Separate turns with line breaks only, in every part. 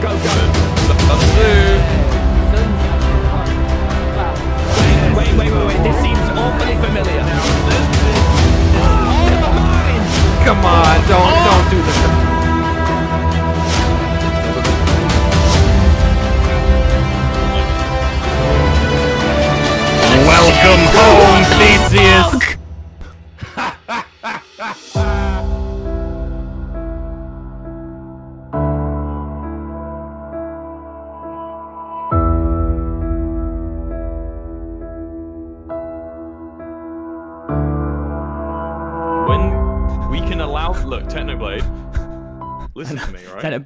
go, go.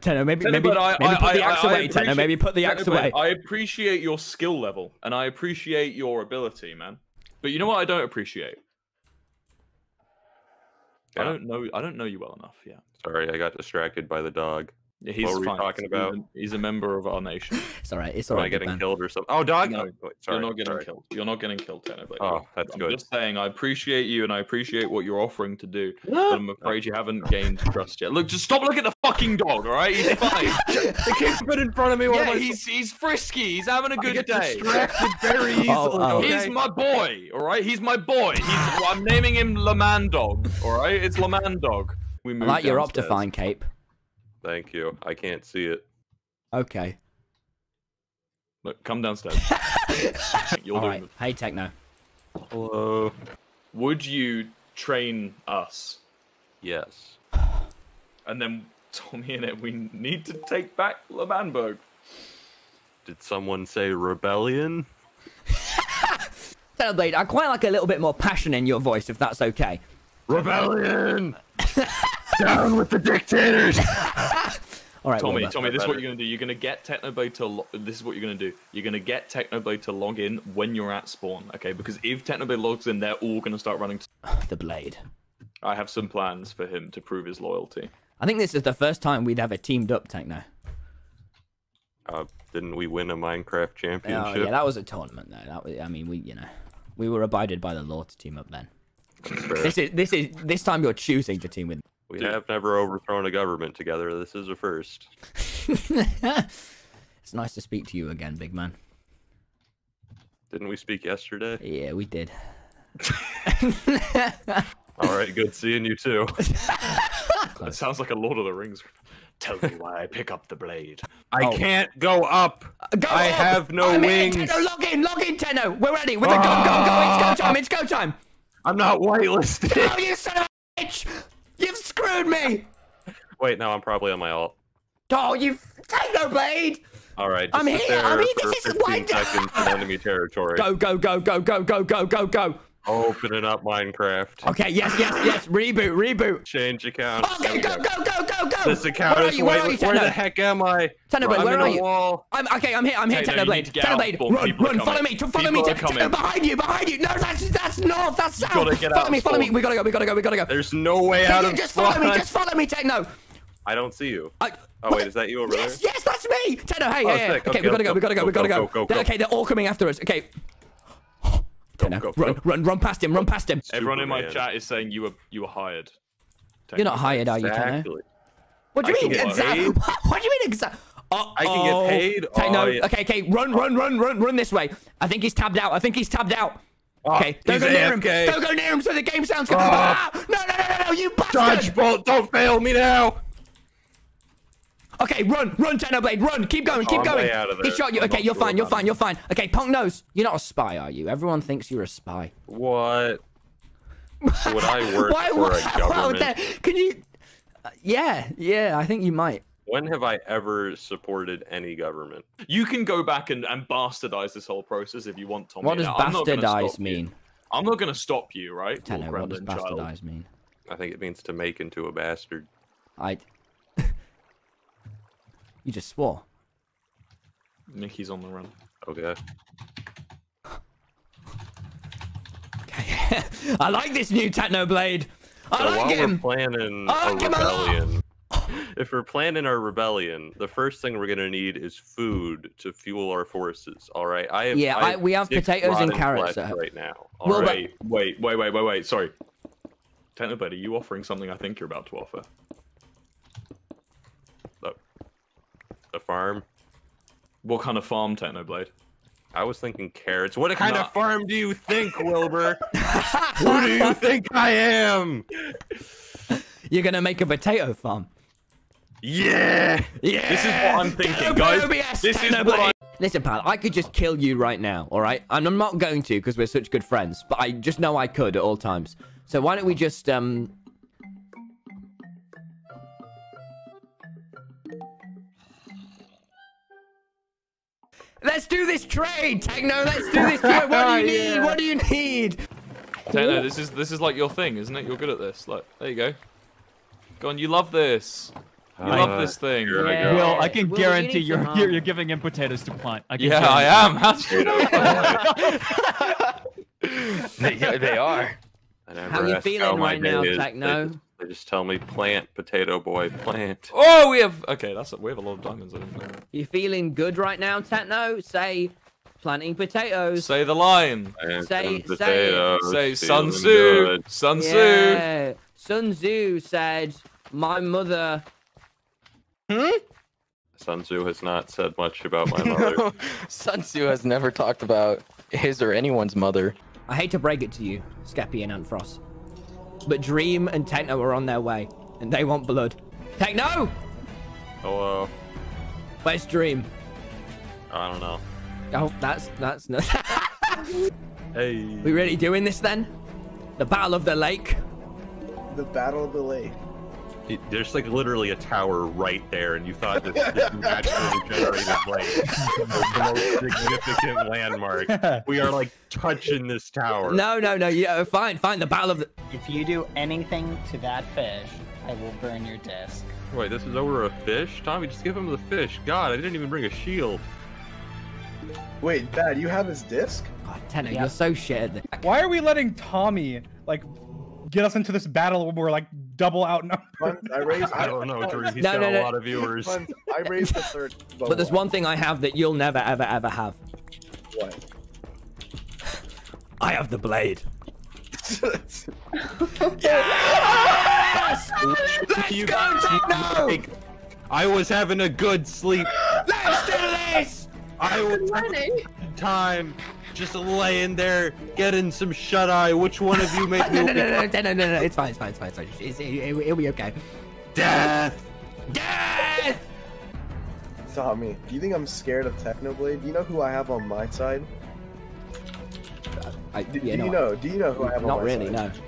Me, right?
Tenno, Tenno, maybe,
Technoblade,
maybe,
I-
maybe
I-
put the axe
I
away, Tenno. Maybe put the axe away.
I appreciate your skill level and I appreciate your ability, man. But you know what I don't appreciate? I don't know. I don't know you well enough. Yeah.
Sorry, I got distracted by the dog.
Yeah, he's
What were we
fine.
talking
He's a-
about?
He's a member of our nation.
It's all right. It's
Am
all
I
right, big
getting
man.
killed or something? Oh, dog.
No,
oh, wait, sorry,
You're not getting
sorry.
killed. You're not getting killed, Technoblade.
Oh, that's
I'm
good.
just saying, I appreciate you and I appreciate what you're offering to do, but I'm afraid you haven't gained trust yet. Look, just stop looking at the fucking dog, all right? He's fine.
It keeps been in front of me.
Yeah,
I
he's he's frisky. He's having a
I
good
get
day.
distracted very oh, easily.
Oh, oh.
okay?
He's my boy, all right? He's my boy. He's, well, I'm naming him Laman Dog, all right? It's Laman Dog. We
I
moved
like your
downstairs.
Optifine cape.
Thank you. I can't see it.
Okay.
Look, come downstairs. You're
All
doing
right.
it.
Hey, Techno.
Hello.
Would you train us?
Yes.
And then Tommy and it, we need to take back L'Manberg.
Did someone say rebellion?
Blade, I quite like a little bit more passion in your voice, if that's okay.
Rebellion! Down with the dictators!
All right,
Tommy,
Wilbur.
Tommy, this is what you're gonna do. You're gonna get Technoblade to. Lo- this is what you're gonna do. You're gonna get Technoblade to log in when you're at spawn, okay? Because if Technoblade logs in, they're all gonna start running.
The blade.
I have some plans for him to prove his loyalty.
I think this is the first time we'd ever teamed up, Techno.
Uh, didn't we win a Minecraft championship?
Oh,
championship?
yeah, that was a tournament, though. That was, I mean, we, you know, we were abided by the law to team up then. This is, this is, this time you're choosing to team with.
We have never overthrown a government together. This is a first.
it's nice to speak to you again, big man.
Didn't we speak yesterday?
Yeah, we did.
All right, good seeing you too.
That sounds like a Lord of the Rings. Tell me why I pick up the blade.
I
Oh.
can't go up.
Uh, go
I
up!
have no
I'm
wings.
In, Tenno, log in, log in, Tenno. We're ready. We're go, go, go. It's go time. It's go time.
I'm not whitelisted.
Oh, you son of a bitch! You've screwed me.
Wait, no, I'm probably on my alt.
Oh, you Technoblade.
All right,
I'm here, I mean,
for
this is
15
why-
seconds in enemy territory.
Go, go, go, go, go, go, go, go, go.
Opening up Minecraft.
Okay, yes, yes, yes. Reboot, reboot.
Change account.
Okay, go, go, go, go, go.
This account
where are
is
you? Where are you,
Where the heck am I?
Tenno,
I'm
where are you?
wall.
I'm okay. I'm here. I'm here.
Hey, no,
Tenno Blade.
need to get
Tenno
out,
Blade. Run,
People
run. Follow me. Follow me.
People
To,
are
behind you. Behind you. No, that's that's north. That's south.
gotta get
follow
out,
me. Follow me. We gotta go. We gotta go. We gotta go.
There's no way out of
just follow me. Just follow me, Techno.
I don't see you.
I,
Oh wait, is that you over
Yes,
there?
yes, that's me. Tenno, hey,
Oh,
hey, hey. Okay,
Okay,
we gotta go.
let's
We gotta go.
go,
We gotta
go,
go.
go, go, go.
Okay, they're all coming after us. Okay. Tenno,
go,
run,
go.
run, run, run past him. Run past him.
Everyone in my
Superman.
chat is saying you were you were hired.
You're not hired, are you, Tenno?
Exactly.
What do you
can
mean exactly?
paid.
What do you mean exactly? Oh,
I can get paid?
Techno.
Oh, yeah.
Okay, okay, run, run, run, run, run this way. I think he's tabbed out. I think he's tabbed out.
Oh,
Okay, don't
he's
go near him.
AFK.
Don't go near him so the game sounds good.
Oh.
Ah! No, no, no, no, no, you bastard!
Dodge bolt, don't fail me now.
Okay, run, run, Technoblade, run. Keep going, keep going.
way
He shot you.
I'm
Okay, you're
sure
fine, you're
about
fine,
it.
you're fine. Okay, Punk knows. You're not a spy, are you? Everyone thinks you're a spy.
What? Would I work
Why?
for
why
a government?
that- can you? Uh, yeah, yeah, I think you might.
When have I ever supported any government?
You can go back and, and bastardize this whole process if you want, Tommy.
What does
Now, I'm not
bastardize
stop you.
mean?
I'm not going to stop you, right?
Tenno, what does
Gremlin child.
bastardize mean?
I think it means to make into a bastard.
I. you just swore.
Mickey's on the run.
Okay.
Okay. I like this new Technoblade. I
So
like
while
him.
we're planning
I
a
like him a lot.
rebellion, if we're planning our rebellion, the first thing we're gonna need is food to fuel our forces. All right. I have.
Yeah, I- we have potatoes and carrots
flesh right now. All
Well,
right.
but-
Wait, wait, wait, wait, wait, wait. Sorry. Technoblade, are you offering something I think you're about to offer?
The farm.
What kind of farm, Technoblade?
I was thinking carrots. What kind
Nah.
of farm do you think, Wilbur? Who do you think I am?
You're gonna make a potato farm.
Yeah.
Yeah.
This is what I'm thinking, guys.
OBS,
This is what
Technoblade.
I-
Listen, pal, I could just kill you right now, all right? And I'm not going to because we're such good friends, but I just know I could at all times. So why don't we just um Let's do this trade, Techno. Let's do this trade. What do you need?
Yeah.
What do you need?
Techno, this is this is like your thing, isn't it? You're good at this. Like, there you go. Go on, you love this. You
Uh,
love this thing.
here I
Yeah.
Will, I can
Will,
guarantee you're, you're
um,
you're giving him potatoes to plant. I
Yeah, I am. How's
they, they are.
I never
How you feeling right now,
day is. They
Techno?
just, they just tell me plant, potato boy, plant.
Oh, we have. Okay, that's we have a lot of diamonds. I didn't.
You feeling good right now, Techno? Say planting potatoes.
Say the line.
Plant
Say-
some
say it.
potatoes,
Say Sun
feeling
Tzu. Sun Tzu.
Yeah. Sun Tzu said, "My mother." Hmm?
Sun Tzu has not said much about my mother.
Sun Tzu has never talked about his or anyone's mother.
I hate to break it to you, Skeppy and Antfrost, but Dream and Techno are on their way, and they want blood. Techno,
Hello.
where's Dream?
I don't know.
Oh, that's that's not.
Hey.
we really doing this then? The Battle of the Lake.
The Battle of the Lake.
It- There's like literally a tower right there, and you thought that this naturally generated lake was the most significant landmark. We are like touching this tower.
No, no, no. Yeah, uh, fine, fine. The Battle of the.
If you do anything to that fish, I will burn your disc.
Wait, this is over a fish? Tommy, just give him the fish. God, I didn't even bring a shield.
Wait, Dad, you have his disc?
God, Techno,
Yeah.
you're so shit.
Why are we letting Tommy like get us into this battle where we're like double outnumbered?
Buns, I raised.
I don't know, Drew. He's
No,
got
no,
a lot of viewers.
I raised the third.
But there's one thing I have that you'll never, ever, ever have.
What?
I have the blade. Let's
You
go, Techno!
Like, I was having a good sleep.
Let's do this!
I was having a good time just laying there getting some shut eye. Which one of you made
No,
me
no, no, no, no, no, no, no, it's fine, it's fine, it's fine, it's fine. It's, it, it, it'll be okay.
death?
Death!
Tommy, do you think I'm scared of Technoblade? Do you know who I have on my side?
I,
Do,
yeah,
do
no,
you know? Do you know who I have on
Not
my
really,
side?
no.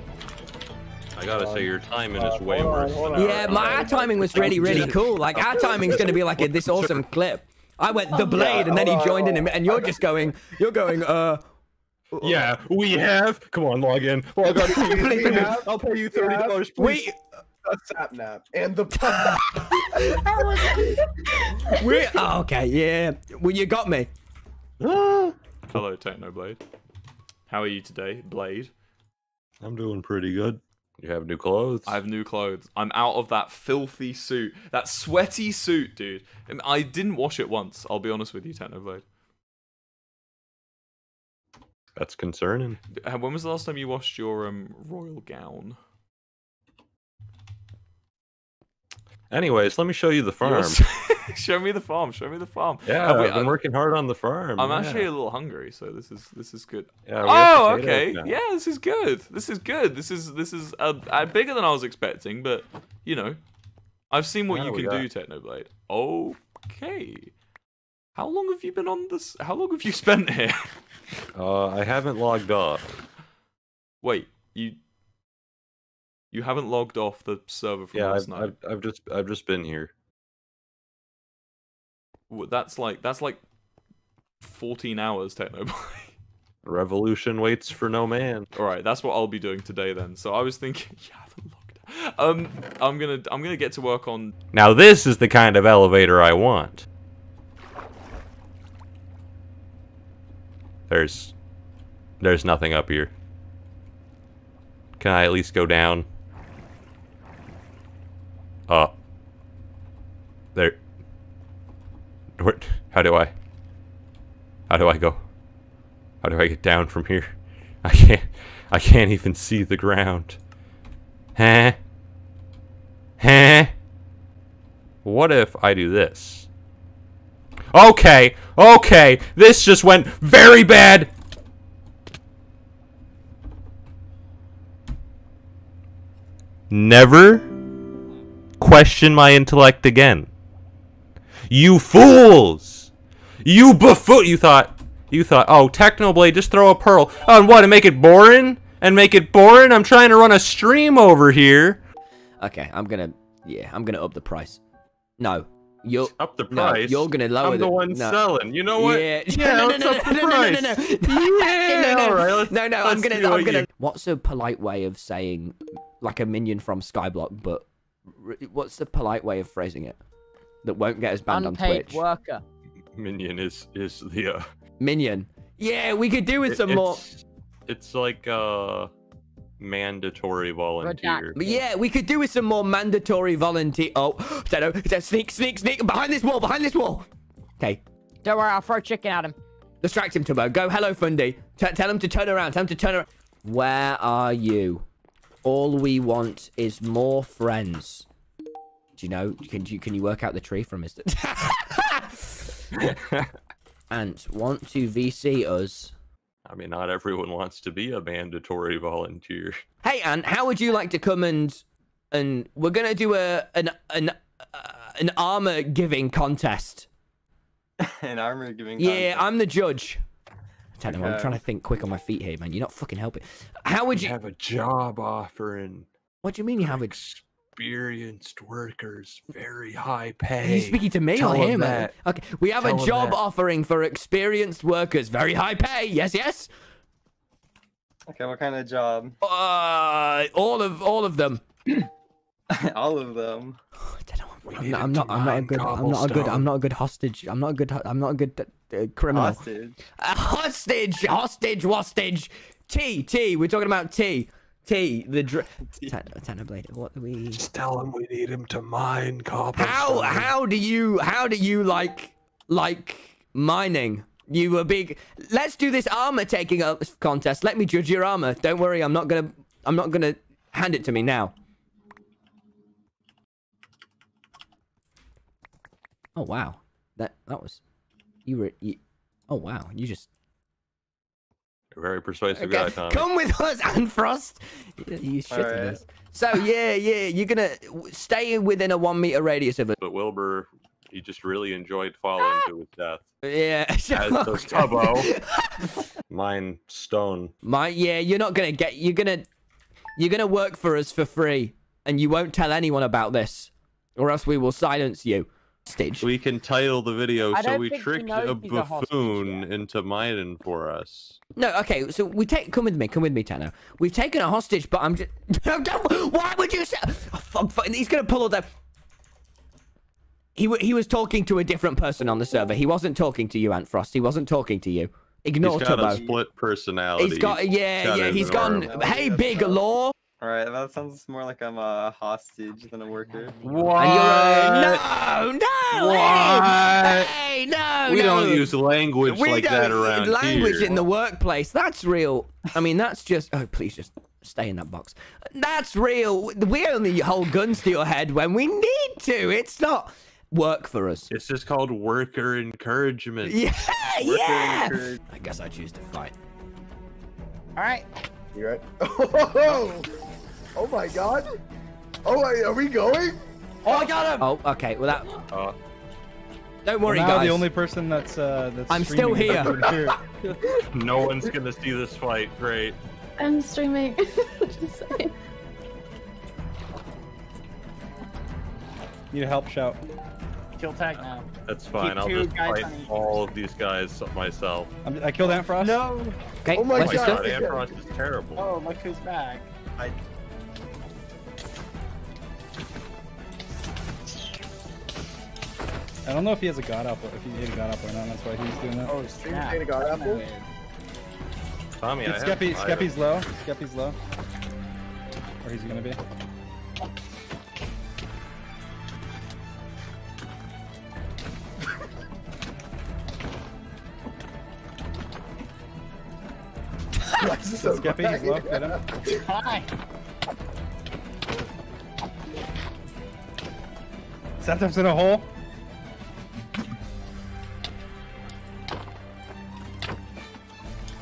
I gotta say, your timing
Uh,
is way
hold on,
worse.
hold
than
on.
Yeah,
ours.
my our timing was really, really cool. Like our timing's gonna be like a, this awesome clip. I went the blade, and then he
hold on,
joined in,
hold
and you're just going, you're going, uh.
Yeah, we have. Come on, log in. Log on.
Please,
We
please.
have-
I'll pay you thirty dollars.
We,
A sapnap and the.
we. Oh, okay, yeah. Well, you got me.
Hello, Technoblade. How are you today, Blade?
I'm doing pretty good. You have new clothes.
I have new clothes. I'm out of that filthy suit, that sweaty suit, dude. And I didn't wash it once. I'll be honest with you, Technoblade.
That's concerning.
When was the last time you washed your um royal gown?
Anyways, let me show you the farm.
Show me the farm. Show me the farm.
Yeah, I've been
I-
working hard on the farm.
I'm
yeah.
actually a little hungry, so this is this is good.
Yeah,
oh, okay.
now.
Yeah, this is good. This is good. This is this is uh, uh, bigger than I was expecting, but you know, I've seen what you can
got-
do, Technoblade. Okay. How long have you been on this? How long have you spent here?
Uh, I haven't logged off.
Wait, you you haven't logged off the server from
Yeah,
last
I've,
night.
I've, I've just I've just been here.
W- That's like that's like 14 hours, Technoblade.
Revolution waits for no man.
All right, that's what I'll be doing today then. So I was thinking, yeah, I haven't logged. Um, I'm gonna I'm gonna get to work on
Now this is the kind of elevator I want. There's there's nothing up here. Can I at least go down? Uh there where, how do I how do I go? How do I get down from here? I can't I can't even see the ground. Huh? Huh? What if I do this? Okay, okay, this just went very bad. Never question my intellect again. You fools! You buffoon! You thought, you thought, oh, Technoblade, just throw a pearl. Oh, and what, to make it boring? And make it boring? I'm trying to run a stream over here.
Okay, I'm gonna. Yeah, I'm gonna up the price. No, you're.
Up the
No,
price.
you're gonna lower
I'm the one
no.
selling. You know what?
Yeah,
yeah
no, no, no,
the
no, no, no, no, no.
Yeah,
no, no,
all right, let's-
no, no. I'm
let's
gonna,
see
I'm gonna.
you-
What's a polite way of saying, like a minion from Skyblock, but what's the polite way of phrasing it that won't get us banned on
Unpaid
Twitch?
worker.
Minion is is the uh,
Minion. Yeah, we could do with some more.
it's, It's like uh mandatory volunteer.
But yeah, we could do with some more mandatory volunteer. Oh, Zeno, Zeno, sneak, sneak, sneak behind this wall, behind this wall. Okay,
Don't worry, I'll throw chicken at him.
distract him, Tubbo. Go, hello, Fundy. T- tell him to turn around. Tell him to turn around. Where are you? All we want is more friends. Do you know? Can you can you work out the tree from his? Ant want to VC us.
I mean, not everyone wants to be a mandatory volunteer.
Hey, Ant, how would you like to come and and we're gonna do a an an uh, an armor giving contest.
An armor giving.
Yeah, I'm the judge. Tell him, I'm trying to think quick on my feet here, man. You're not fucking helping. How would you?
have a job offering
What do you mean you have a?
experienced workers, very high
Are
pay.
you speaking to me
Tell
or
him
him?
that.
Okay, we have
Tell
a job
that.
offering for experienced workers, very high pay. Yes, yes.
Okay, what kind of job?
Uh, all of all of them.
All of them.
I'm not, I'm not. I'm not a good. I'm not a good. I'm not a good hostage. I'm not a good. I'm not a good uh, criminal.
Hostage.
A hostage, hostage, hostage. T, T. We're talking about T. T, the dr- Blade. What do we?
Just tell him we need him to mine cobblestone.
How how do you how do you like like mining? You a big. Let's do this armor taking up contest. Let me judge your armor. Don't worry. I'm not gonna. I'm not gonna hand it to me now. Oh wow, that that was. You were. You, oh wow, you just.
Very persuasive
Okay,
guy, Tommy.
Come with us, Ant Frost. You, you shit
Alright.
us. So yeah, yeah, you're gonna stay within a one meter radius of it.
But Wilbur, he just really enjoyed falling to his death.
Yeah.
As does Tubbo. Mine stone.
My yeah, you're not gonna get. You're gonna. You're gonna work for us for free, and you won't tell anyone about this, or else we will silence you. Stage.
We can title the video so we
think
tricked a
he's a
buffoon into mining for us.
No, okay. So we take. Come with me. Come with me, Tano. We've taken a hostage, but I'm just. Don't- Why would you say? Oh, fuck, fuck, He's gonna pull all the. He he was talking to a different person on the server. He wasn't talking to you, Ant Frost. He wasn't talking to you. Ignore
He's got a
Tubbo.
split personality.
He's got yeah
Kinda
yeah. He's
an
gone.
orb.
Hey, big law.
Alright, that sounds more like I'm a hostage than a worker.
What?
And you're a, no, no,
What?
Hey, hey, no,
we
no.
don't use language
we
like
don't
that around
language
here.
in the workplace. That's real. I mean, that's just. Oh, please just stay in that box. That's real. We only hold guns to your head when we need to. It's not work for us.
It's just called worker encouragement.
Yeah,
Worker
yeah.
encourage-
I guess I choose to fight.
All right.
You right? Oh, oh my god. Oh, are we going?
Oh, I got him.
Oh, okay. Well, that.
Uh,
Don't
Well,
worry,
now
guys.
the only person that's uh that's
I'm still here.
here.
no one's gonna see this fight. Great.
I'm streaming. Just saying.
Need a help shout.
Kill tag now.
That's fine.
Keep
I'll
two
just
guys
fight
on each
all of these guys myself.
I'm, I killed Ant Frost.
No.
Okay.
Oh my
what's your
God.
stuff?
God, Ant Frost is terrible.
Oh, look who's back.
I I don't know if he has a god apple. If he hit a god apple or not. That's why he's doing that.
Oh,
Stream
snap.
a god apple?
Tommy, I
It's
have
Skeppy. Skeppy's low. Skeppy's low. Or he's gonna be.
Why is so
him.
Hi!
In a hole.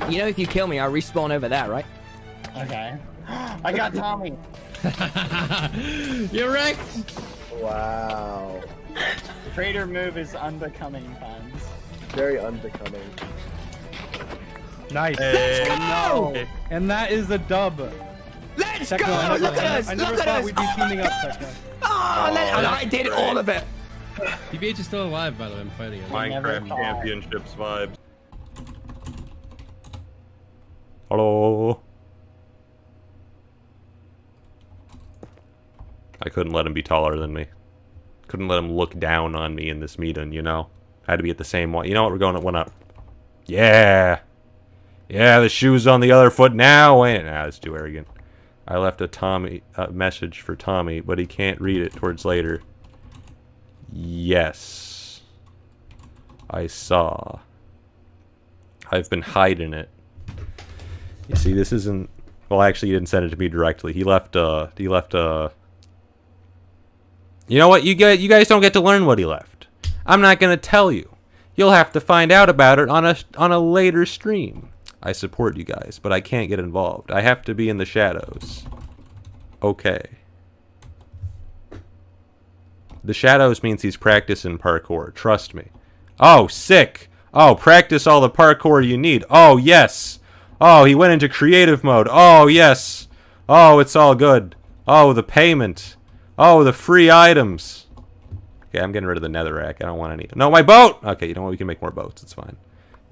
You know if you kill me, I respawn over there, right?
Okay. I got Tommy!
You're wrecked!
Wow.
Traitor move is unbecoming, fans.
Very unbecoming.
Nice.
Hey.
No! And that is a dub.
Let's
Techno,
go!
I never,
Look at
I
us!
never
Look at
thought
us!
we'd be oh teaming up, Techno.
Oh, let- I did all of it.
BBH is still alive, by the way. I'm fighting him.
Minecraft Championships vibes. Hello. I couldn't let him be taller than me. Couldn't let him look down on me in this meeting, you know? Had to be at the same one. You know what? We're going at one up. Yeah. Yeah, the shoe's on the other foot now. Ain't? Nah, that's too arrogant. I left a Tommy a message for Tommy, but he can't read it towards later. Yes. I saw. I've been hiding it. You see, this isn't... Well, actually, he didn't send it to me directly. He left, uh... He left, uh... You know what? You get, you guys don't get to learn what he left. I'm not gonna tell you. You'll have to find out about it on a, on a later stream. I support you guys, but I can't get involved. I have to be in the shadows. Okay. The shadows means he's practicing parkour. Trust me. Oh, sick. Oh, practice all the parkour you need. Oh, yes. Oh, he went into creative mode. Oh, yes. Oh, it's all good. Oh, the payment. Oh, the free items. Okay, I'm getting rid of the netherrack. I don't want any. No, my boat! Okay, you know what? We can make more boats. It's fine.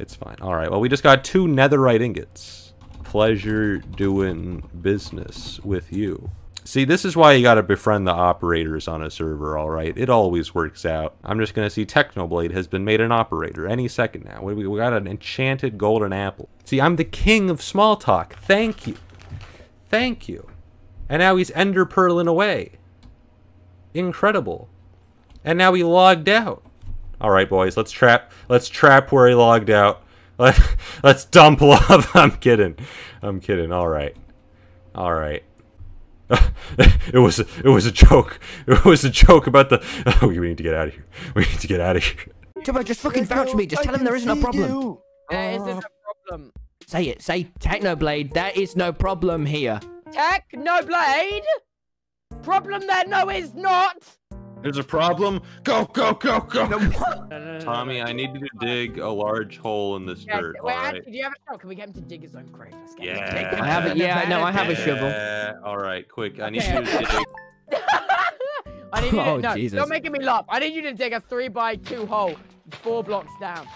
It's fine. All right. Well, we just got two netherite ingots. Pleasure doing business with you. See, this is why you gotta befriend the operators on a server, alright? It always works out. I'm just gonna see Technoblade has been made an operator any second now. We, we got an enchanted golden apple. See, I'm the king of small talk. Thank you. Thank you. And now he's ender pearling away. Incredible. And now he logged out. Alright, boys, let's trap let's trap where he logged out. Let, let's dump love. I'm kidding. I'm kidding. Alright. Alright. it was it was a joke. It was a joke about the. Oh, we need to get out of here. We need to get out of here.
Tubbo, just fucking vouch for me. Just tell him there isn't a problem.
There isn't a ah. problem.
Say it. Say Technoblade. There is no problem here.
Technoblade? Problem there, no, is not.
There's a problem. Go go go go. Tommy, I need you to dig a large hole in this
Yeah,
dirt.
wait,
all right.
actually, do you have a shovel? Can we get him to dig his own grave? Let's get
Yeah.
dig
I have it. Yeah, no, I have a shovel.
Yeah. All right, quick. I need
Okay.
you to dig.
I need you to,
Oh,
no,
Jesus.
Don't making me laugh. I need you to dig a three by two hole, four blocks down.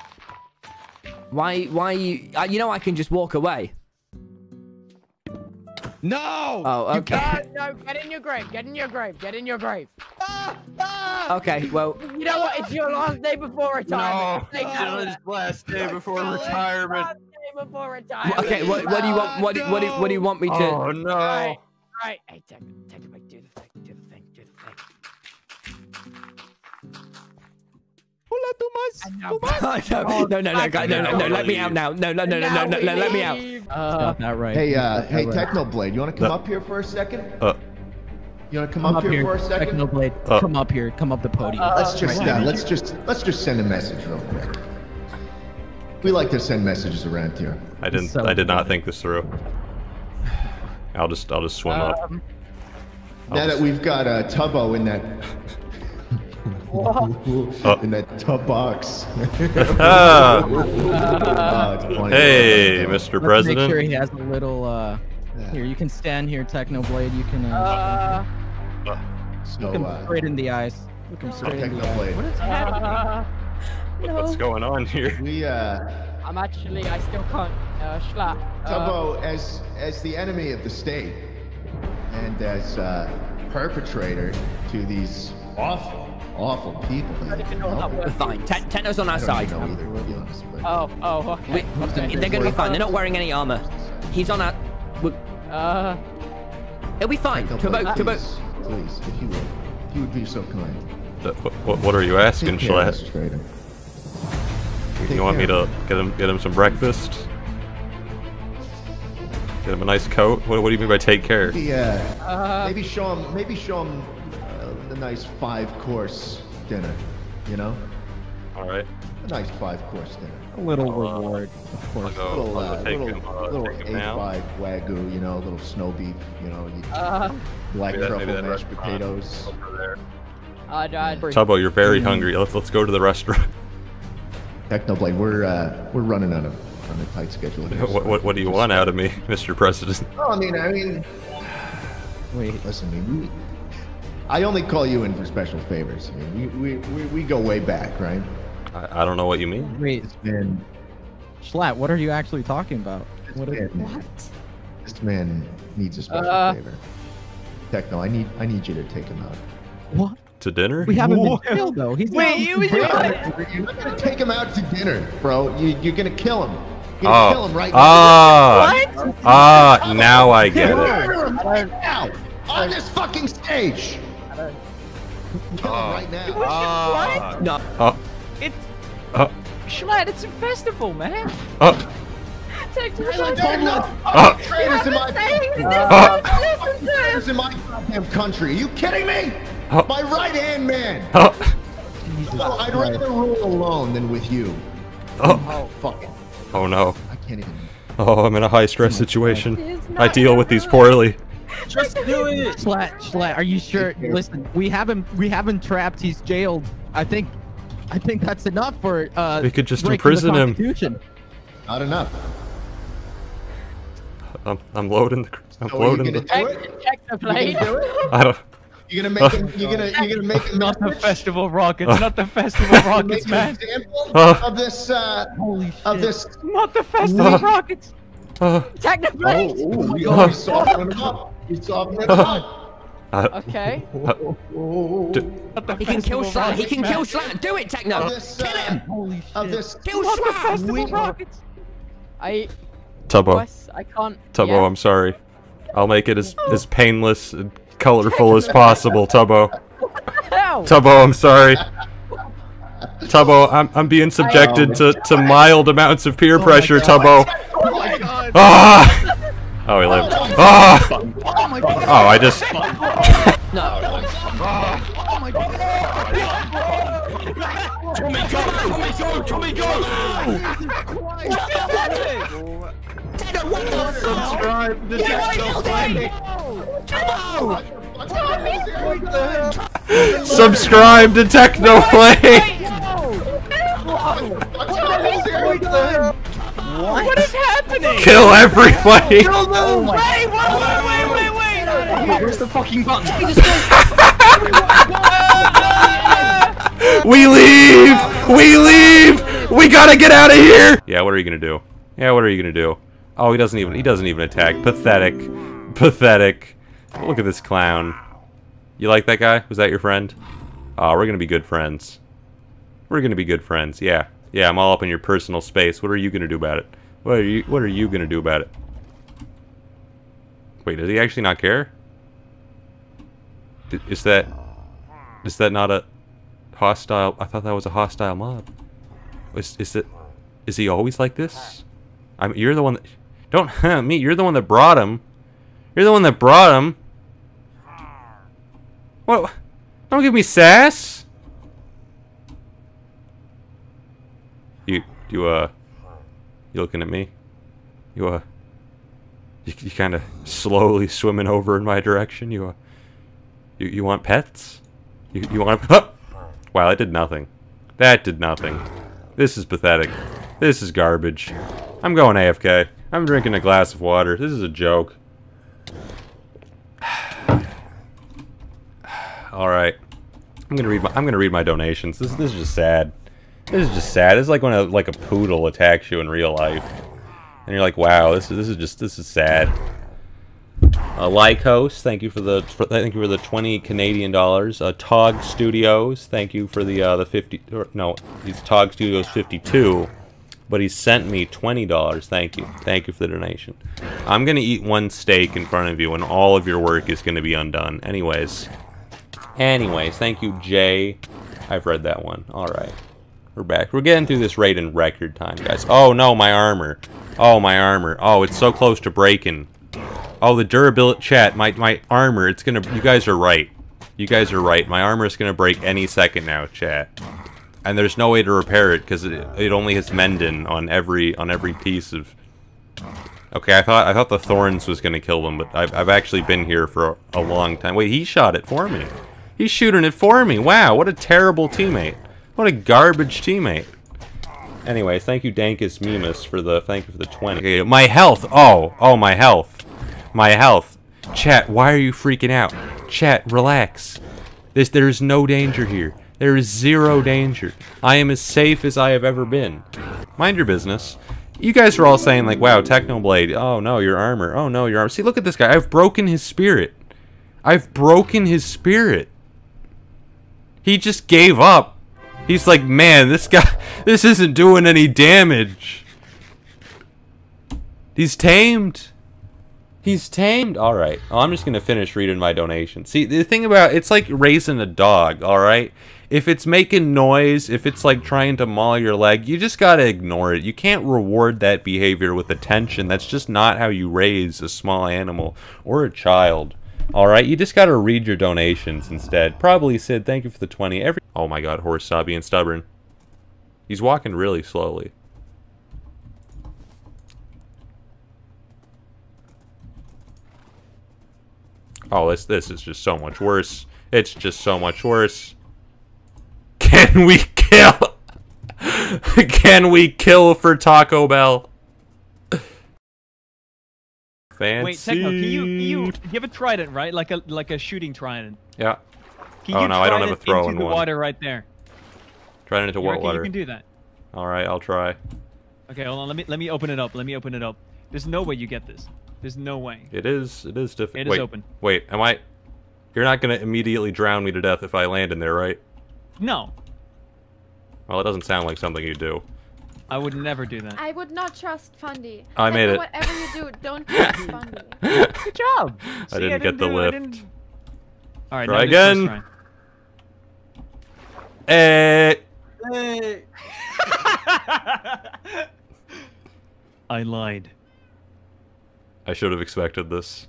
Why? Why you? Uh, you know I can just walk away.
No!
Oh, okay.
No, no, get in your grave. Get in your grave. Get in your grave.
Okay. Well,
You know what? It's your last day before retirement.
No,
Take that.
it's his last day before retirement.
Last day before retirement.
okay. What, what do you want? What, do- what, do, what do you want me to?
Oh no.
Right, right. Hey, take, take it back. Do the thing. Do the thing. And now-
no, no, no, no, guys, no, no, no, let me out now. No, no, no, no, no, no, no, let me out.
Stop that right.
Hey, uh, hey. Technoblade, you want to come
Uh,
up here for a second?
Uh,
You want to come,
Come
up,
up
here,
here,
for a second?
Technoblade.
Uh.
Come up here. Come up the podium.
let's just, uh, let's just, let's just send a message real quick. We like to send messages around here.
I didn't.
So
I did not think this through. I'll just. I'll just swim up.
Um,
Now that we've got uh, Tubbo in that, in that tub box. It's funny.
Hey, Mr.
Let's
President.
Make sure he has a little. uh Here, you can stand here, Technoblade. You can. Uh,
Uh,
So,
look him
uh,
straight in the eyes. Look him straight in the eyes.
Technoblade,
uh,
What's going on here?
we, uh,
I'm actually, I still can't uh, slap. Uh,
Tubbo, as as the enemy of the state, and as uh, perpetrator to these awful, awful people.
I don't even know how that works.
Fine. Te- Techno's on our side.
know either, honest. But
Oh, oh, okay.
We,
okay.
they're gonna be fine. They're not wearing any armor. He's on our. we-
Uh,
It'll be fine.
Technoblade,
Tubbo, Tubbo.
please, please, if you would, if you would be so kind.
The- What, what are you asking,
Take
Schlatt?
this.
You want me to get him get him some breakfast? Get him a nice coat? What, what do you mean by take care?
Maybe, uh,
uh,
maybe show him, maybe show him uh, the nice five-course dinner. You know,
All right.
a nice five-course dinner.
A little reward, of course.
I'll go,
little,
I'll
uh, little,
him, uh,
little A5 wagyu, you know, a little snow beef, you know, you,
Uh,
black
Maybe that-
truffle
maybe
mashed potatoes.
over there.
I'd, I'd.
Tubbo, you're very hungry. Let's let's go to the restaurant.
Technoblade, we're uh, we're running on a on a tight schedule. Here,
what,
so
what what do you want out of me, Mr. President?
Oh, I mean, I mean,
Wait,
listen, I mean, we, I only call you in for special favors. I mean, we, we, we, we go way back, right?
I, I don't know what you mean.
Wait,
it's been.
Schlatt, what are you actually talking about? What is,
man, this man needs a special
Uh.
favor. Techno, I need I need you to take him out.
what?
To dinner?
We haven't
What?
been killed though. He's
Wait, you, you,
You're not gonna take him out to dinner, bro. You, you're gonna kill him. You're
Oh.
gonna kill him right
Ah.
What?
Ah, now I get it.
Murder him now on this fucking stage. Kill him right now.
What? Ah.
No.
Oh,
It's
oh,
Schlatt, it's a festival, man.
oh,
Don't let
oh.
traitors in my
Oh.
traitors in my goddamn country. Are you kidding me?
Oh.
My right hand man.
oh,
No, I'd rather rule alone than with you.
oh,
Oh fuck it.
oh no.
I can't even.
Oh, I'm in a high stress situation. I deal with these poorly.
Just do it.
Schlatt, Schlatt, are you sure? Listen, we haven't we haven't trapped. He's jailed. I think, I think that's enough for uh.
We could just imprison him.
Not enough.
I'm, I'm loading the. I'm
So are you
loading
gonna
the.
do it?
Check, check the
You
plate.
gonna do it?
I don't.
You're gonna make him? You gonna? you're gonna make him?
Not the
message?
festival rockets. Not the festival rockets,
Make an
man.
example
Uh.
of this. Uh,
Holy shit.
of this.
Not the festival
Uh.
rockets.
Uh,
Technoblade.
Oh, you already softened him up. You softened him up.
uh,
Okay.
Oh,
d-
He can kill
festival
He can
man.
kill Schlatt. Do it, Techno.
Of this.
Kill
Uh,
him.
Holy shit.
this.
Kill
Not the festival rockets.
I.
Tubbo,
I can't.
Tubbo,
yeah.
I'm sorry. I'll make it as as painless and colorful as possible, Tubbo.
Ow.
Tubbo, I'm sorry. Tubbo, I'm I'm being subjected to to mild amounts of peer pressure, Tubbo.
Oh my god.
Ah! Oh, he lived. Ah!
Oh my god.
Oh, I just.
No.
Oh my god.
Techno, what the fuck?
Subscribe to
You killed him. Tubbo.
Subscribe to Technoblade!
What is happening?
Kill everybody!
Wait, wait, wait, wait, wait.
Where's the fucking button?
We leave! We leave! We gotta get out of here! Yeah, what are you gonna do? Yeah, what are you gonna do? Oh, he doesn't even he doesn't even attack. Pathetic. Pathetic. Look at this clown. You like that guy? Was that your friend? Oh, we're gonna be good friends. We're gonna be good friends, yeah. Yeah, I'm all up in your personal space. What are you gonna do about it? What are you what are you gonna do about it? Wait, does he actually not care? Is that is that not a hostile I thought that was a hostile mob. Is is it is he always like this? I mean you're the one that don't me, you're the one that brought him. You're the one that brought him. What don't give me sass. You you uh you looking at me? You uh you, you kind of slowly swimming over in my direction. You uh you, you want pets? You you want huh! Wow, that did nothing. That did nothing. This is pathetic. This is garbage. I'm going AFK. I'm drinking a glass of water. This is a joke. All right. I'm gonna read my I'm gonna read my donations. This this is just sad. This is just sad. It's like when a like a poodle attacks you in real life, and you're like, wow, this is this is just this is sad. Uh, Lycos, thank you for the for, thank you for the 20 Canadian dollars. Uh, Tog Studios, thank you for the uh, the 50 or, no, he's Tog Studios 52, but he sent me 20 dollars. Thank you, thank you for the donation. I'm gonna eat one steak in front of you, and all of your work is gonna be undone. Anyways, anyways, thank you, Jay. I've read that one. All right, we're back. We're getting through this raid in record time, guys. Oh no, my armor. Oh my armor. Oh, it's so close to breaking. Oh, the durability chat, my my armor, it's gonna you guys are right. You guys are right. My armor is gonna break any second now, chat. and there's no way to repair it because it, it only has mending on every on every piece of. Okay, I thought I thought the thorns was gonna kill them, but I've I've actually been here for a, a long time. Wait, he shot it for me. He's shooting it for me. Wow, what a terrible teammate. What a garbage teammate. Anyways, thank you Dankus Mimus for the thank you for the 20. Okay, my health. Oh, oh my health. My health. Chat, why are you freaking out? Chat, relax. This there's no danger here. There is zero danger. I am as safe as I have ever been. Mind your business. You guys are all saying like, "Wow, Technoblade. Oh no, your armor. Oh no, your armor." See, look at this guy. I've broken his spirit. I've broken his spirit. He just gave up. He's like, "Man, this guy this isn't doing any damage." He's tamed. He's tamed. All right. Oh, I'm just gonna finish reading my donation. See, the thing about it's like raising a dog. All right. If it's making noise, if it's like trying to maul your leg, you just gotta ignore it. You can't reward that behavior with attention. That's just not how you raise a small animal or a child. All right. You just gotta read your donations instead. Probably Sid. Thank you for the 20. Every. Oh my God, horse stop being stubborn. He's walking really slowly. Oh, this this is just so much worse. It's just so much worse. Can we kill? Can we kill for Taco Bell? Fancy.
Wait, Techno, can you, can you give a trident, right? Like a like a shooting trident.
Yeah.
Can
oh no, I don't have a throwing
into the
one.
water right there.
Trident into what water?
You can do that.
All right, I'll try.
Okay, hold on. Let me let me open it up. Let me open it up. There's no way you get this. There's no way.
It is. It is difficult.
It is
wait,
open.
Wait, am I? You're not gonna immediately drown me to death if I land in there, right?
No,
Well, it doesn't sound like something you do.
I would never do that.
I would not trust Fundy.
I made it.
Whatever you do, don't trust Fundy.
Good job.
I
See,
didn't get the
do- I
lift.
didn't- All right,
Try
now
again.
first
Eh.
Hey.
I lied.
I should have expected this.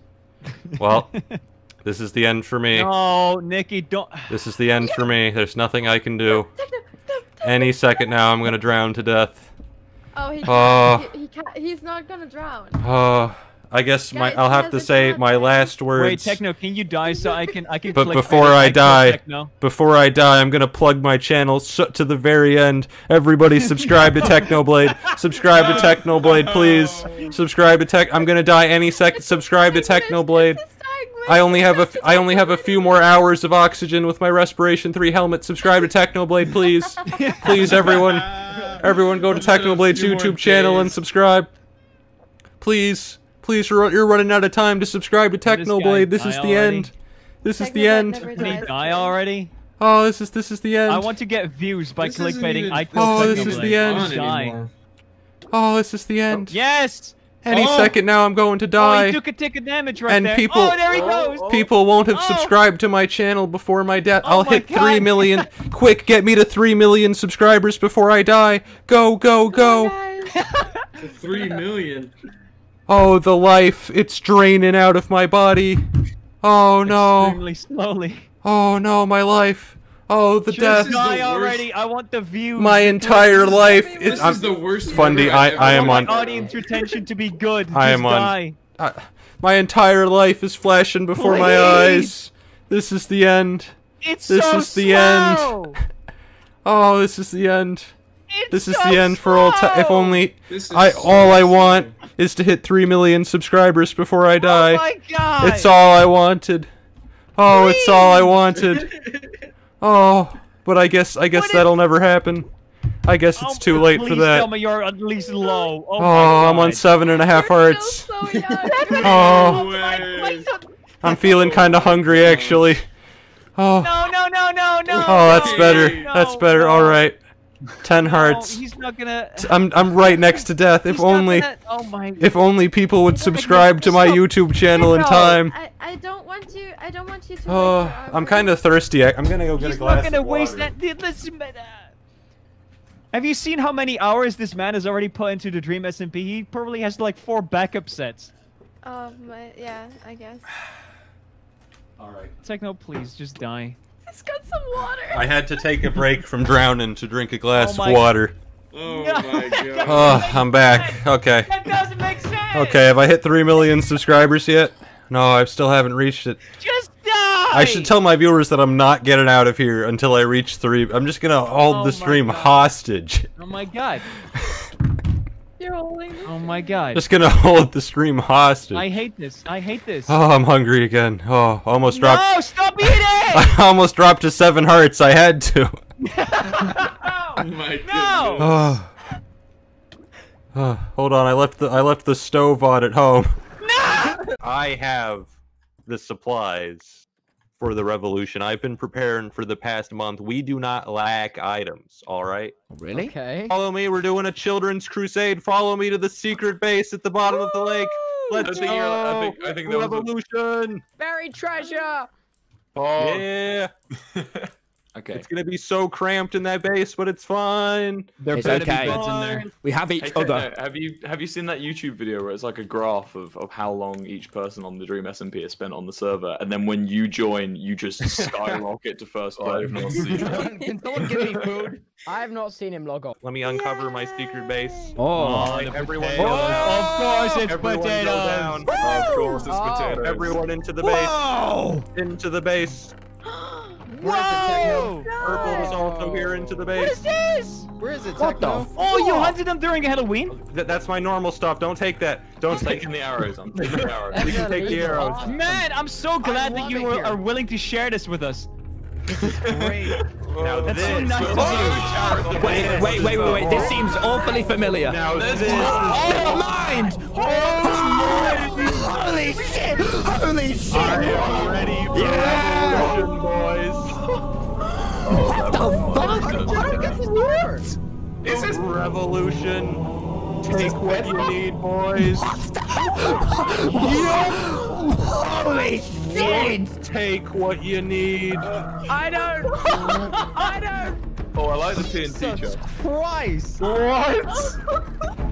Well, this is the end for me.
No, Nikki, don't.
This is the end for me. There's nothing I can do. Any second now, I'm gonna drown to death.
Oh, he ah. can't.
Oh.
He, he can't. He's not gonna drown.
Oh, I guess my I'll have to say
gun.
my last words.
Wait,
words.
Techno, can you die so I can I can?
But
clickbait
before? I die,
Techno.
before I die, I'm gonna plug my channel so, to the very end. Everybody, subscribe to Technoblade. Subscribe to Technoblade, please. Subscribe to Tech. I'm gonna die any second. Subscribe to Technoblade. I only have a f- I only have a few more hours of oxygen with my respiration three helmet. Subscribe to Technoblade, please. Please, everyone. Everyone, go to Technoblade's YouTube channel and subscribe. Please, please, you're you're running out of time to subscribe to
this guy
Technoblade. This is the
already?
end. This is the end.
never
Can he die already?
Oh, this is this is the end.
I want to get views by
This
clickbaiting. I kill
Oh, this is the end.
fun
Die.
anymore.
Oh, this is the end.
Yes.
Any
Oh.
second now, I'm going to
Oh,
die.
he took a tick of damage right
And
there.
people-
Oh, there he goes. Oh.
People won't have
Oh.
subscribed to my channel before my death.
Oh
I'll
my
hit three
God.
million. Quick, get me to three million subscribers before I die. Go, go, go.
Guys.
Three million.
Oh, the life. It's draining out of my body. Oh no.
Extremely slowly.
Oh no, my life. Oh, the
Just
death.
die
the
already. I want the views.
My entire life. It,
This
I'm,
is the worst.
Fundy, I-
I've
I am
done.
on-
audience retention to be good.
I
Just
am on-
die.
I, my entire life is flashing before my eyes. This is the end.
It's
This
so
is the end. Oh, this is the end.
It's
This is
so
the end for all time. If only
This is
I
so
all I want is to hit 3 million subscribers before I oh die.
Oh my god.
it's all I wanted. Oh, it's all I wanted. Oh, but I guess I guess
What is-
that'll never happen. I guess it's
Oh,
too late for that.
please
that.
Tell me you're at least low. Oh,
Oh, I'm on seven and a half
You're
hearts.
so young.
Oh,
way.
I'm feeling kind of hungry actually. Oh,
No, no, no, no, no.
oh, that's
no,
better.
no,
That's better.
no.
All right, ten
No,
hearts.
he's not gonna.
I'm I'm right next to death. If
he's not
only
gonna- oh my.
if only people would subscribe to my YouTube channel in time.
I, I don't want to. I don't want you to.
Oh,
waste
I'm kind of thirsty. I, I'm gonna go get
He's
a glass
not gonna
of
waste
water.
that. Listen, but, uh, have you seen how many hours this man has already put into the Dream SMP? He probably has like four backup sets.
Oh my. Yeah. I guess.
All right.
Techno, please just die.
He's got some water.
I had to take a break from drowning to drink a glass
Oh
of
my-
water.
Oh my god.
Oh, I'm back. Okay.
That doesn't make sense.
Okay, have I hit 3 million subscribers yet? No, I still haven't reached it.
Just die.
I should tell my viewers that I'm not getting out of here until I reach 3. I'm just gonna hold
Oh
the stream
God.
hostage.
Oh my god.
You're holding the
Oh my god.
Just gonna hold the stream hostage.
I hate this. I hate this.
Oh, I'm hungry again. Oh, almost dropped.
No, stop eating!
I almost dropped to 7 hearts. I had to.
Oh my
No!
Oh. Oh, hold on, I left the I left the stove on at home.
No!
I have the supplies for the revolution. I've been preparing for the past month. We do not lack items, all right?
Really?
Okay.
Follow me. We're doing a children's crusade. Follow me to the secret base at the bottom of the lake. Let's
I think
go.
I think- I think that was a-
revolution.
Buried treasure.
Oh,
Yeah.
okay.
It's gonna be so cramped in that base, but it's fine.
There
It's okay.
be beds in there.
We have each
Hey,
other.
Techno, have you have you seen that YouTube video where it's like a graph of, of how long each person on the Dream SMP has spent on the server, and then when you join, you just skyrocket to first
Oh,
place.
not seen that.
Can someone give me food?
I have not seen him log off.
Let me uncover my secret base.
Oh.
Alright, everyone,
potatoes.
Of course it's
everyone
potatoes.
down.
Of course, it's
Oh.
potatoes.
Everyone into the base.
Whoa!
Into the base.
Whoa!
Purple is also here into the base.
What is this?
Where is it,
What the
Techno?
Oh, you hunted them during Halloween?
Th- that's my normal stuff. Don't take that. Don't take
the arrows. I'm taking the arrows.
You can take the arrows.
Man, I'm so glad that you
it
were,
here.
are willing to share this with us.
This is great.
Now
That's
this.
so nice of you.
Wait, wait, wait, wait, wait. This seems awfully familiar.
Now this.
Oh, mind! Holy shit! Holy shit!
I am ready for
Yeah!
revolution, boys.
What the fuck?
I don't get this number.
This is revolution. Take what you need, boys.
Holy shit!
Take what you need.
I don't. I don't.
Oh, I like the TNT chest.
Christ.
What?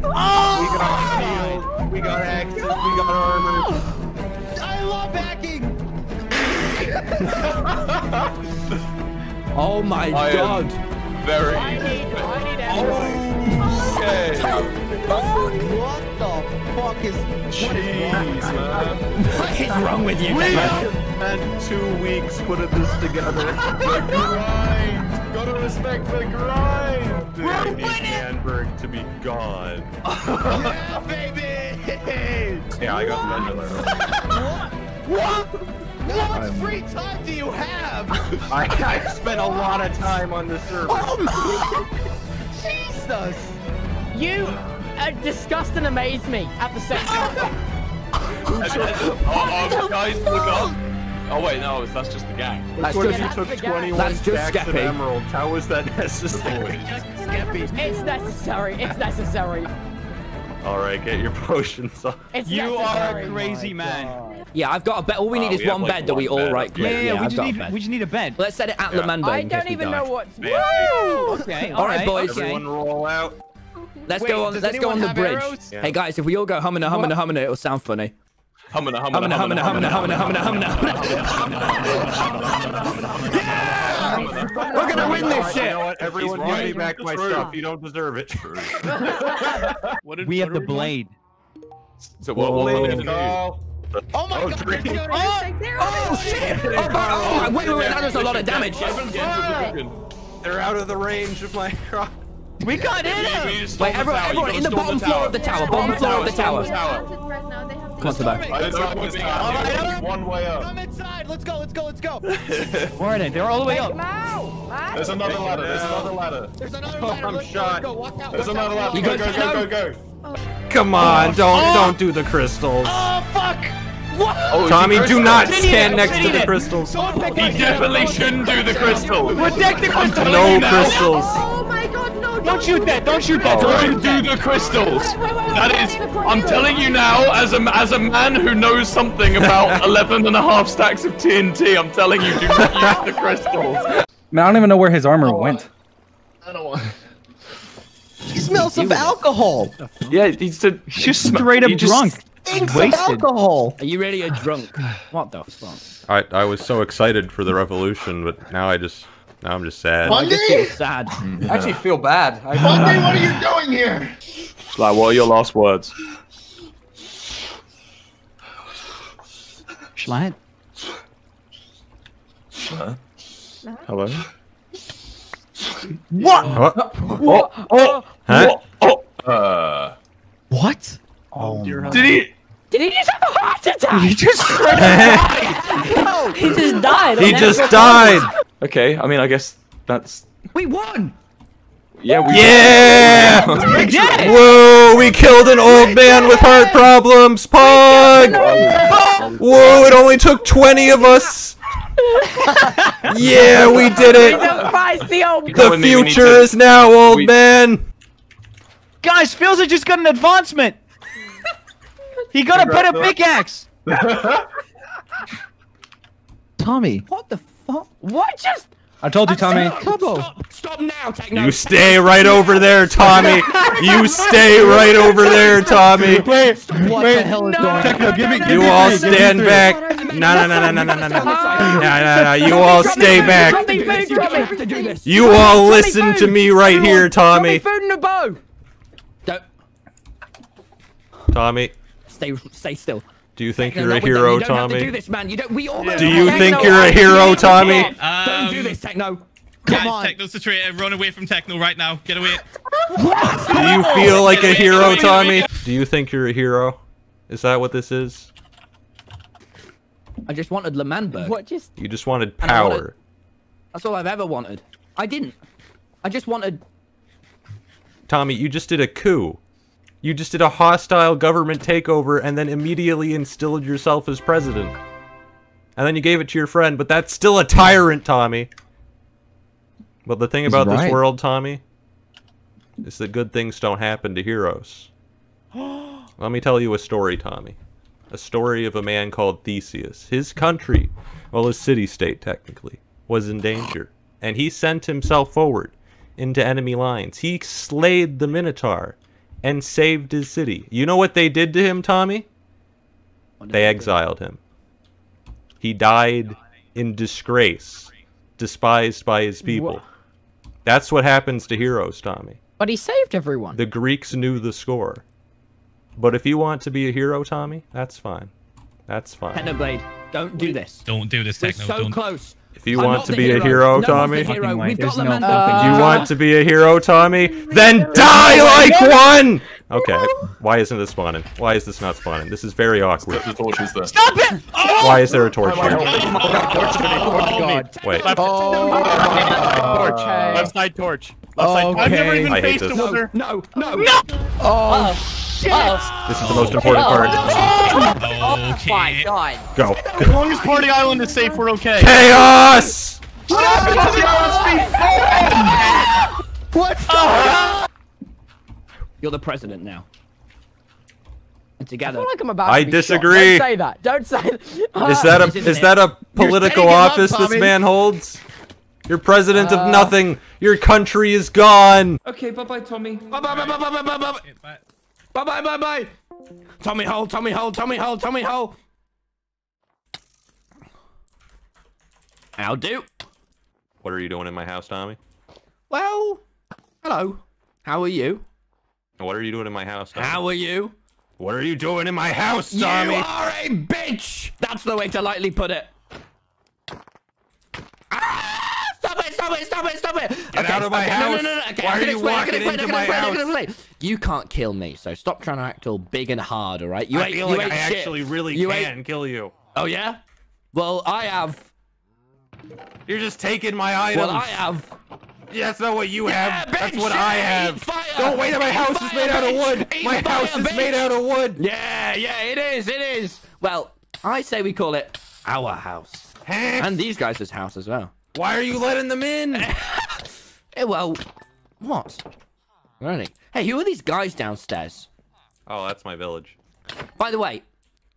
We got shield. Oh we got axes. We got armor.
I love hacking.
Oh my
I am-
god!
Very.
I need. I need ammo.
Okay.
What the fuck is?
Jeez, man.
What is wrong with you,
We
Dave?
have spent two weeks putting this together.
grind. Gotta respect the grind.
I need Sandberg to be gone.
Yeah, baby.
Yeah, I got the
What? How much free time do you have?
I, I spent a lot of time on the server.
Oh my!
Jesus.
You uh, disgust and amaze me at the same time.
oh, oh, guys, look up. Oh wait, no, that's just the gang.
That's
What if
just,
you
that's
took
the guy.
21
That's just
stacks of
Skeppy.
emeralds? How was that necessary?
It's necessary. It's necessary.
Alright, get your potions up.
It's
You are a crazy man.
Yeah, I've got a bed. All we
Oh,
need is
we have,
one
like,
bed that we
one
all
Yeah,
Yeah,
click.
yeah,
Yeah,
we, just
got a
need,
bed.
we just need a bed.
Let's set it at
Yeah.
Lamando
I don't even
die.
know what's.
Man.
Woo!
Okay,
All right, boys.
Everyone roll out.
Let's
Wait,
go on. Let's go on the bridge.
Yeah.
Hey guys, if we all go humming, humming, humming, it'll sound funny.
Humming, humming,
Humming, humming, humming, humming, humming, humming, humming. Yeah! We're gonna win this
You
shit.
know what? Everyone
He's
give me back my stuff. You don't deserve it.
What did,
We have the blade.
So what? What, what did we do?
Call.
Oh my
Oh,
god.
drink.
there's no-
Oh, oh shit! Oh, but, oh, oh, wait, wait, wait, that does a lot of damage.
They're out of the range of my cross.
We got in him!
Wait, everyone, everyone in the bottom floor of the tower. Bottom floor of the tower.
Right now, they have
Come on, Tubbo.
I didn't know it was down. One way up.
Come inside. Let's go. Let's go. Let's go.
Where are they? They're all the way up.
There's another ladder. There's another ladder.
There's another
Oh,
ladder.
I'm
Let's
shot.
Go. Walk out.
There's another ladder. Go,
go
go, go, go, go.
Come on, oh, don't oh. don't do the crystals.
Oh fuck. What?
Oh,
Tommy, do not
crystal?
stand
it,
next to the crystals.
Someone
He definitely shouldn't do the crystal.
Protect the crystal!
No crystals.
Oh my god, no!
Don't shoot that! Don't shoot that!
Don't
Don't
do the crystals. That is, I'm telling you now, as a as a man who knows something about 11 and a half stacks of TNT, I'm telling you, do not use the crystals.
Man, I don't even know where his armor went.
I don't want.
He smells of alcohol.
Yeah, he's just
Just straight up
he
drunk.
inks
Wasted.
of alcohol.
Are you really a drunk? What the fuck?
I I was so excited for the revolution, but now I just now I'm just sad.
I just feel sad.
I actually feel bad. I
Bundy, what are you doing here?
Like, what are your last words?
Schlatt?
Hello?
What?
What?
What? Oh!
Huh?
Oh! Uh.
What?
Oh, dear.
Did he?
Did he just have a heart attack?
He just died.
no, he just died.
He just died.
Okay, I mean, I guess that's.
We won.
Yeah, we.
Yeah! Yeah. Whoa! We killed an old man with heart problems. Pog. Whoa! It only took 20 of us. Yeah, we did it.
the old
The
Telling me we need
future is now, old man.
Guys, Philza just got an advancement. He got a better pickaxe.
Tommy.
What the fuck? What just?
I told you, Tommy.
Stop! Stop now, Techno.
You stay right over there, Tommy. You stay right over there, Tommy.
Wait,
What
wait.
the hell is going
Techno,
on?
give me, give
You
me
all
three, give me
stand
three.
back. No, no, no, no, no, no, no, no. No, no, no. You all stay back.
Drop me food, drop me. have to do this.
You all listen to me right here,
Drop
Tommy.
food and a bow. Don't
Tommy,
stay. Stay still.
do you think
Techno,
you're a
not with
hero,
You don't have to do
Tommy?
this, man. You don't. We all.
Do you think you're a hero, Tommy?
Don't do this, Techno.
Um, guys,
on.
Techno's the traitor. Run away from Techno right now. Get away.
Do you feel like a hero, Tommy? Do you think you're a hero? Is that what this is?
I just wanted L'Manberg.
What just?
You just wanted
And I wanted-
power.
That's all I've ever wanted. I didn't. I just wanted.
Tommy, you just did a coup. You just did a hostile government takeover and then immediately instilled yourself as president. And then you gave it to your friend, but that's still a tyrant, Tommy. But the thing
He's
about this world, Tommy, is that good things don't happen to heroes. Let me tell you a story, Tommy. A story of a man called Theseus. His country, well, his city-state technically, was in danger. And he sent himself forward into enemy lines. He slayed the Minotaur and saved his city. You know what they did to him, Tommy? They exiled him. He died in disgrace, despised by his people. That's what happens to heroes, Tommy.
But he saved everyone.
The Greeks knew the score. But if you want to be a hero, Tommy, that's fine. That's fine.
Technoblade, don't do this.
Don't do this, Techno.
We're so
don't.
close.
If you
I'm
want to
the
be a
hero.
hero,
No
Tommy,
the hero.
Fucking way.
We've got
There's no
L'Manberg.
you want to be a hero, Tommy, then die like one! Okay, why isn't this spawning? Why is this not spawning? This is very awkward.
The torches.
Stop it!
Why is there a torch here?
Oh my god.
Wait,
Torch.
Okay.
Left side torch. Left side torch.
I've never even
I
faced a
this.
wither.
No, no,
Oh, oh, oh shit! Oh.
this is the most important part.
Oh my god.
Go.
As long as Party Island is safe, we're okay.
Chaos!
what the hell You're the president now. And
I
together.
feel like I'm about
I
to be shot.
disagree.
Don't say that. Don't say that.
Is that a
Isn't
is
it?
that a political
taking it up,
office this man holds? You're president
Uh,
of nothing. Your country is gone.
Okay, bye bye, Tommy.
Bye bye bye bye bye bye bye bye.
But-
Bye bye bye bye. Tommy hole, Tommy hole, Tommy hole, Tommy hole. I'll do.
What are you doing in my house, Tommy?
Well, hello. How are you?
What are you doing in my house, Tommy?
How are you?
What are you doing in my house, Tommy?
You are a bitch. That's the way to lightly put it. Ah! Stop it! Stop it! Stop it!
Get out of my
No,
house.
no, no, no. Okay,
Why
I
are you
explain,
walking
explain,
into my
explain,
house?
explain. You can't kill me, so stop trying to act all big and hard, all right? You
I
ain't,
feel
you
like I
shit.
actually really
You
can
ain't-
kill you.
Oh yeah? Well, I have.
You're just taking my items.
Well, I have.
Yeah, that's not what you
Yeah,
have. That's what
yeah,
I have.
fire.
Don't wait, my house is
fire,
made out of wood.
Eat
My
fire,
house is made out of wood.
Yeah, yeah, it is, it is. Well, I say we call it our house. And these guys' house as well.
Why are you letting them in?
hey, well, what? Really? Hey, who are these guys downstairs?
Oh, that's my village.
By the way,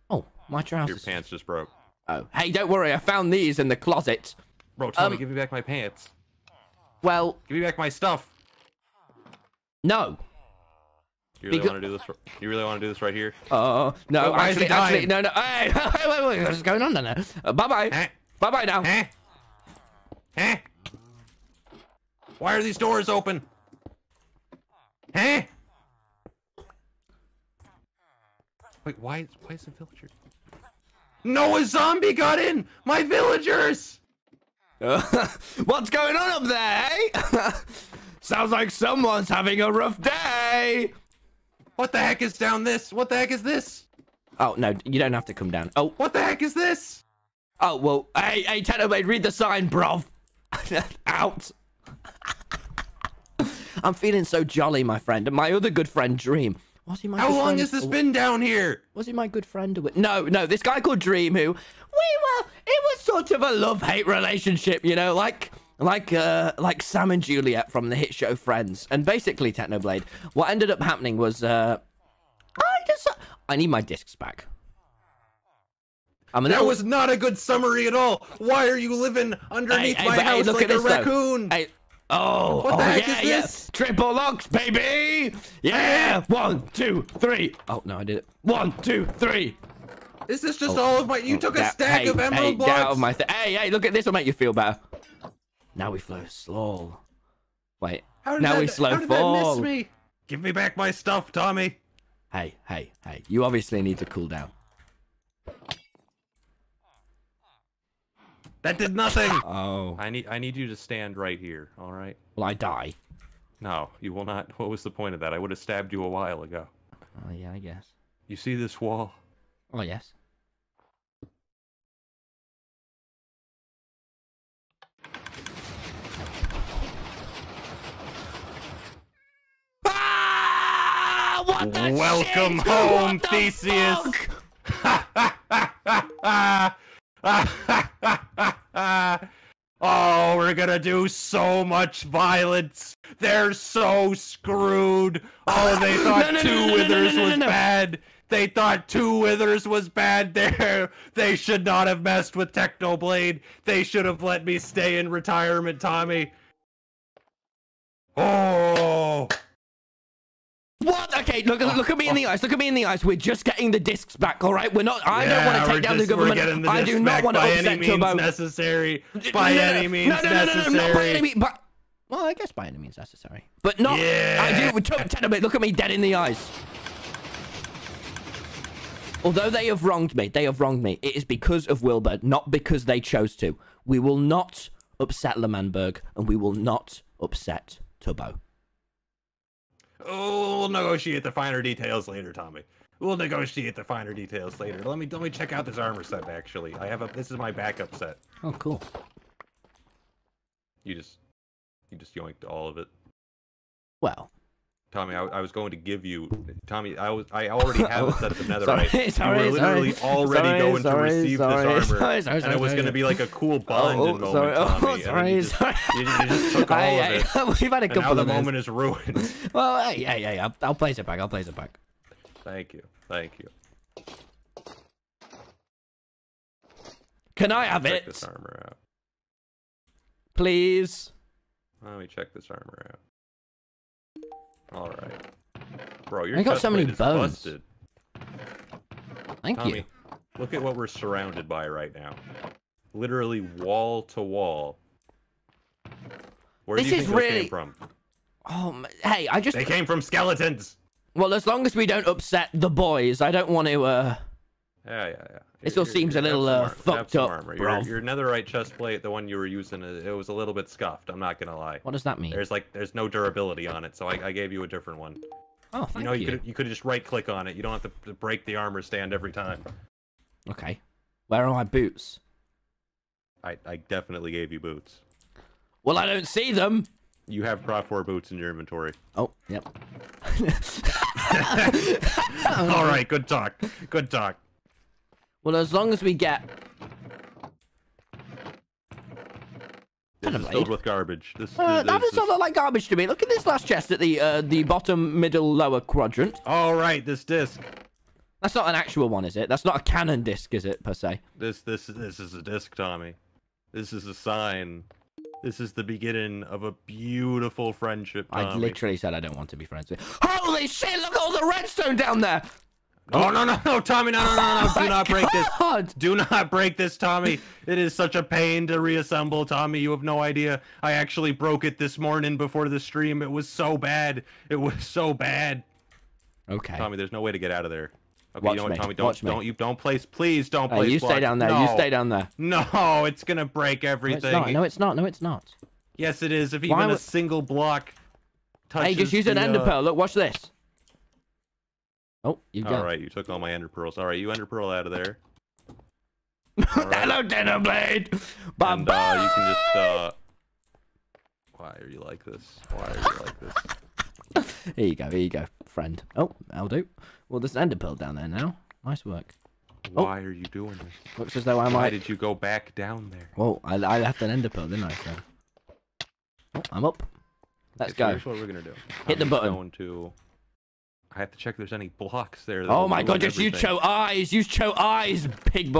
oh, my trousers.
Your pants just broke.
Oh, hey, don't worry, I found these in the closet.
Bro, Tommy,
Um,
give me back my pants.
Well,
Give me back my stuff.
no.
You really
Because-
want to do this? You really want to do this right here?
Oh no!
Wait, why
actually, actually, no, no. Hey, wait, wait, wait! What's going on there? Uh, bye bye. Bye bye now.
Huh? Huh? Why are these doors open? Huh? Wait, why is why is the villager? No, a zombie got in! My villagers!
What's going on up there? eh? Sounds like someone's having a rough day.
What the heck is down this? What the heck is this?
Oh no, you don't have to come down. Oh,
What the heck is this?
oh well. Hey, hey, Technoblade, read the sign, bruv. Out. I'm feeling so jolly, my friend, and my other good friend, Dream. Was he my
How
good
long has this
Or-
been down here?
Was he my good friend? Or... No, no, this guy called Dream, who we were. It was sort of a love-hate relationship, you know, like like uh like Sam and Juliet from the hit show Friends. And basically, Technoblade, what ended up happening was uh, I just I need my discs back. I'm a
That was not a good summary at all. Why are you living underneath
Hey,
my
hey,
house
look
like
at
a raccoon?
Oh,
What the
oh,
heck
yeah,
is
yeah.
this?
Triple locks, baby. Yeah, one, two, three. Oh no, I did it. One, two, three.
Is this is just
Oh,
all of my? You
oh,
took a
that-
stack
hey,
of emerald
hey,
blocks.
Get out of my hey, hey, look at this. Will make you feel better. Now we flow slow. Wait.
How did
now
that,
we slow
how did
fall.
that miss me? Give me back my stuff, Tommy.
Hey, hey, hey. You obviously need to cool down.
That did nothing.
Oh.
I need I need you to stand right here. All right.
Will I die?
No, you will not. What was the point of that? I would have stabbed you a while ago.
Oh yeah, I guess.
You see this wall?
Oh yes. Ah! What the
Welcome
shit?
home,
What the
Theseus.
fuck?
oh, we're gonna do so much violence. They're so screwed. Oh, they thought
no, no,
two
no,
withers was bad. They thought two withers was bad there. They should not have messed with Technoblade. They should have let me stay in retirement, Tommy. Oh.
What? Okay, look, oh, look at me in oh. the eyes. Look at me in the eyes. We're just getting the discs back, all right? We're not. I don't want to take down
just-
the government.
the
I do not want to
by
upset
any means
Tubbo.
necessary. By
No, no,
any
no,
means
no, no, no, no,
necessary.
No, not by any means. But well, I guess by any means necessary. But not.
Yeah.
I do. Look at me dead in the eyes. Although they have wronged me, they have wronged me. It is because of Wilbur, not because they chose to. We will not upset L'Manberg, and we will not upset Tubbo.
Oh, we'll negotiate the finer details later, Tommy. We'll negotiate the finer details later. Let me let me check out this armor set. Actually, I have a. This is my backup set.
Oh, cool.
You just, you just yoinked all of it.
Well,
Tommy, I, I was going to give you, Tommy. I was, I already have a set of the
Sorry,
netherite.
sorry,
you were literally
sorry.
already
Sorry,
going
sorry,
to receive
sorry,
this armor,
sorry, sorry,
and it was going to be like a cool bond
oh,
moment,
sorry, oh,
Tommy. then
sorry,
you just,
sorry.
You, you just took all
Hey,
of it.
hey, we've had a
and now the moment is ruined.
Well, uh, yeah, yeah, yeah. I'll, I'll place it back. I'll place it back.
Thank you, thank you.
Can I have
check
it,
this armor out.
please?
Let me check this armor out. All right, bro, your
I got so many bones.
busted.
Thank
Tommy,
you.
look at what we're surrounded by right now. Literally wall to wall. Where
This
do you
is
think
really-
came from?
Oh, m- hey, I just.
They came from skeletons.
Well, as long as we don't upset the boys, I don't want to. uh...
Yeah, yeah, yeah.
It still
You're-
seems a little uh, fucked up,
armor.
bro.
Your, your netherite chest plate, the one you were using, it was a little bit scuffed. I'm not gonna lie.
What does that mean?
There's like, there's no durability on it, so I, I gave you a different one.
Oh, thank
you know, you
you.
could you could just right click on it. You don't have to, break the armor stand every time.
Okay. Where are my boots?
I, I definitely gave you boots.
Well, I don't see them.
You have Prot 4 boots in your inventory.
Oh, yep.
All right, good talk. Good talk.
Well, as long as we get.
This is filled with garbage. This,
Uh,
this,
that
this,
doesn't look like garbage to me. Look at this last chest at the uh, the bottom, middle, lower quadrant.
All right, this disc.
That's not an actual one, is it? That's not a canon disc, is it per se?
This this this is a disc, Tommy. This is a sign. This is the beginning of a beautiful friendship. Tommy.
I literally said I don't want to be friends with. Holy shit! Look at all the redstone down there.
Oh no no no, Tommy! No no no no!
Oh
Do not break this! Do not break this, Tommy! It is such a pain to reassemble, Tommy. You have no idea. I actually broke it this morning before the stream. It was so bad. It was so bad.
Okay.
Tommy, there's no way to get out of there. Okay,
Watch
you know what,
me,
Tommy? Don't
watch me.
don't you don't place. Please don't
Hey,
place.
you stay down there. You stay down there.
No, it's gonna break
No, it's
everything.
not. No, it's not. No, it's not.
Yes, it is. If
Why
even a single block touches
Hey, just use an ender
uh,
pearl. Look, watch this. Oh, you
All
go.
right, you took all my ender pearls. All right, you ender pearl out of there.
Hello, dinner blade. Bum,
And uh, you can just. Uh... Why are you like this? Why are you like this?
Here you go. Here you go, friend. Oh, that'll do. Well, there's an ender pearl down there now. Nice work. Oh.
Why are you doing this?
Looks as though I might.
Why did you go back down there?
Well, I, I left an ender pearl, didn't I? So. Oh, I'm up. Let's
Okay, so
go.
Here's what we're gonna do.
Hit the
I'm
button.
Going to. I have to check if there's any blocks there.
Oh my god, just use. Cho eyes. Use Cho eyes, big boy.